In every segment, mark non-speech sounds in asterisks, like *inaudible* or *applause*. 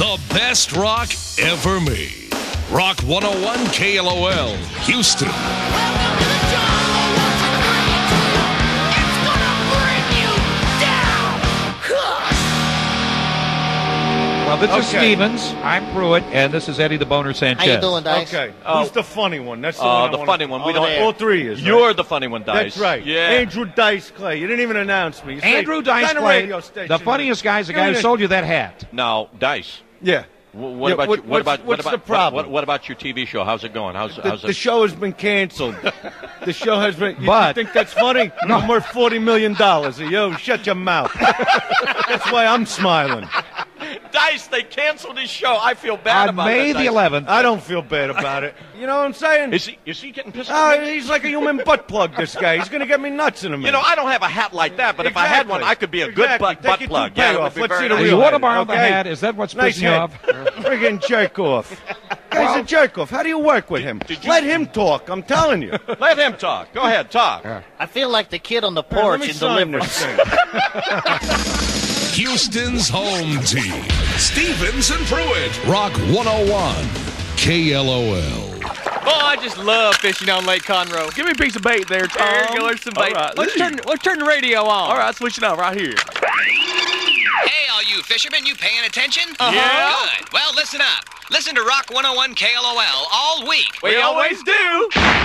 The best rock ever made. Rock 101 KLOL, Houston. Welcome to the jungle. It's gonna bring you down. Well, this is Okay. Stevens. I'm Pruett, and this is Eddie the Boner Sanchez. How you doing, Dice? Okay. Oh. Who's the funny one? That's the Uh, one. I the wanna- funny one. We Over don't. there. All three is. right? You're the funny one, Dice. That's right. Yeah. Andrew Dice Clay. You didn't even announce me. You say, Andrew Dice "Kind of Clay, radio station." the funniest guy is the You're guy who in a- sold you that hat. Now, Dice. Yeah. wh- What Yeah, about what- your, what what's- about what's what about the problem? What, what about your TV show? How's it going? How's, The, how's the show has been canceled. *laughs* the show has been. You, But- you think that's funny? I'm worth forty million dollars. Yo, shut your mouth. *laughs* that's why I'm smiling. Dice, they canceled his show. I feel bad On about May that, the 11th, I don't feel bad *laughs* about it. You know what I'm saying? Is he? Is he getting pissed Oh, off? he's like a human butt plug. This guy. He's gonna get me nuts in a minute. You know, I don't have a hat like that, but if I had one, I could be a good Exactly. butt, butt plug. Yeah, it would off. be Let's very see the nice. you real want to head, the hat? Is that what's Nice pissing you head. off? *laughs* Friggin' jerk off. Guy's a jerk off. How do you work with him? did you- Let him talk. I'm telling you. *laughs* Let him talk. Go ahead, talk. I feel like the kid on the porch in sign Deliverance. This thing. Houston's home team. Stevens and Pruett. Rock 101 KLOL. Oh, I just love fishing on Lake Conroe. Give me a piece of bait there, Tom. There you go, there's some bait. All right, let's turn let's turn the radio on. All right, switch it out right here. Hey, all you fishermen, you paying attention? Uh-huh. Yeah. Good. Well, listen up. Listen to Rock 101 KLOL all week. We always do.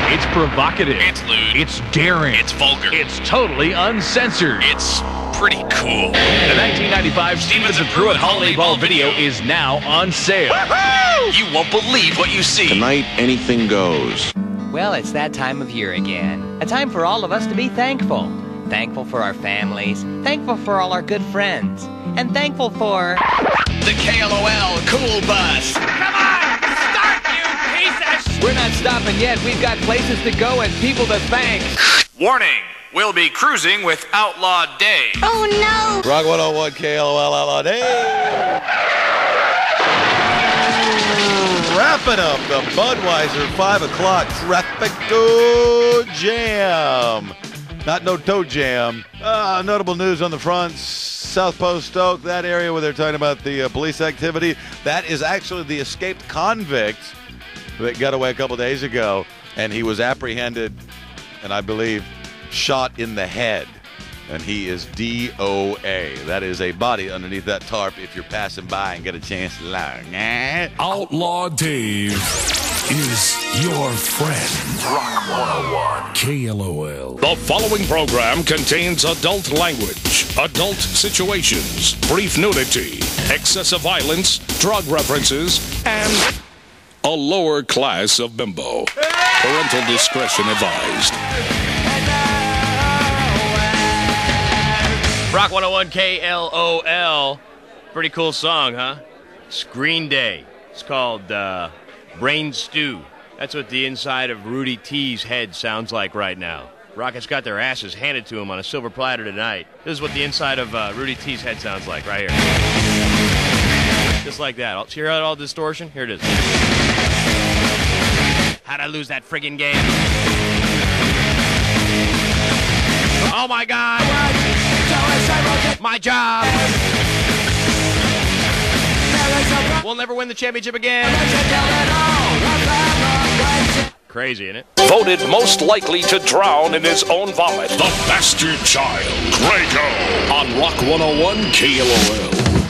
It's provocative. It's lewd. It's daring. It's vulgar. It's totally uncensored. It's pretty cool. The 1995 Stevens and Pruett Holiday Ball video is now on sale. You won't believe what you see. Tonight, anything goes. Well, it's that time of year again. A time for all of us to be thankful. Thankful for our families, thankful for all our good friends, and thankful for. The KLOL Cool Bus. Come on, start you piece of We're not stopping yet. We've got places to go and people to thank. Warning. We'll be cruising with Outlaw Dave. Oh no. Rock 101 KLOL LOD. Wrapping up the Budweiser 5 o'clock Traffico Jam. Not no toe jam. Uh, notable news on the front. South Post Oak, that area where they're talking about the uh, police activity. That is actually the escaped convict that got away a couple days ago, and he was apprehended and I believe shot in the head. And he is DOA. That is a body underneath that tarp if you're passing by and get a chance to lie. Outlaw Dave is your friend. Rock 101 KLOL. The following program contains adult language, adult situations, brief nudity, excessive violence, drug references, and a lower class of bimbo. Parental discretion advised. Rock 101 KLOL. Pretty cool song, huh? Green Day. It's called uh, Brain Stew. That's what the inside of Rudy T's head sounds like right now. Rockets got their asses handed to him on a silver platter tonight. This is what the inside of uh, Rudy T's head sounds like right here. Just like that. I'll hear out all distortion. Here it is. How'd I lose that friggin' game? Oh my god! My job! We'll never win the championship again. Crazy, isn't it? Voted most likely to drown in his own vomit. The Bastard Child, Grego, on Rock 101 KLOL.